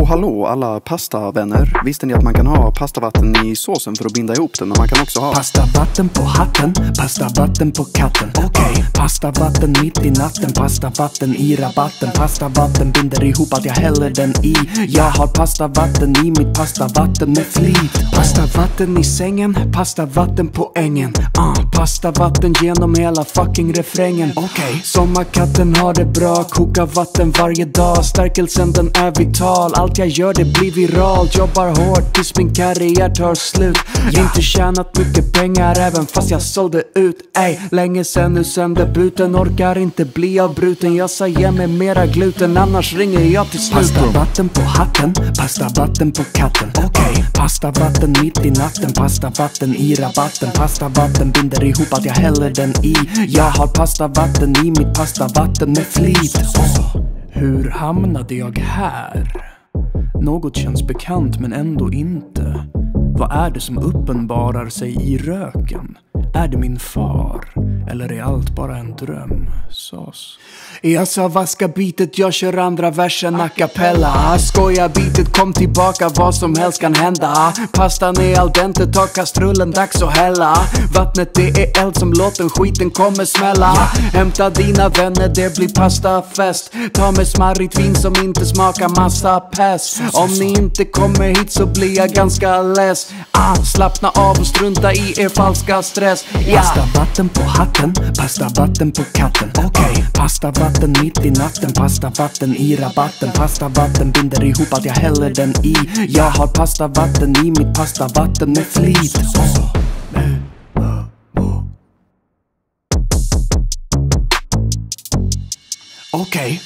hallå alla pastavänner. Visste ni att man kan ha pastavatten i såsen för att binda ihop den? Men man kan också ha... Pastavatten på hatten, pastavatten på katten. Okej, pastavatten mitt i natten, pastavatten i rabatten. Pastavatten binder ihop allt jag häller den i. Jag har pastavatten i mitt pastavatten med flit. Pastavatten i sängen, pastavatten på ängen. Uh, pastavatten genom hela fucking refrängen. Okej, sommarkatten har det bra, kokar vatten varje dag. Stärkelsen den är vital, allt jag gör det blir viralt. Jobbar hårt tills min karriär tar slut. Inte tjänat mycket pengar även fast jag sålde ut. Ey, länge sen nu sen debuten. Orkar inte bli avbruten. Jag sa ge mig mera gluten annars ringer jag till slut. Pastavatten på hatten, pastavatten på katten. Okej, pastavatten mitt i natten, pastavatten i rabatten. Pasta vatten binder ihop att jag häller den i. Jag har pasta vatten i mitt pasta vatten med flit. oh, hur hamnade jag här? Något känns bekant men ändå inte. Vad är det som uppenbarar sig i röken? Är det min far? Eller är allt bara en dröm? Sas. Jag sa vaska bitet, jag kör andra versen a cappella. Skoja bitet, kom tillbaka, vad som helst kan hända. Pastan är al dente, ta kastrullen, dags att hälla. Vattnet det är eld som låten, skiten kommer smälla. Hämta dina vänner, det blir pastafest. Ta med smarrigt vin som inte smakar massa pest. Om ni inte kommer hit så blir jag ganska less. Ah, slappna av och strunta i er falska stress. Ja. Pastavatten på hatten, pastavatten på katten. Okej, pastavatten mitt i natten, pastavatten i rabatten. Pastavatten binder ihop att jag häller den i. Jag har pastavatten i mitt pastavatten med flit. Okej,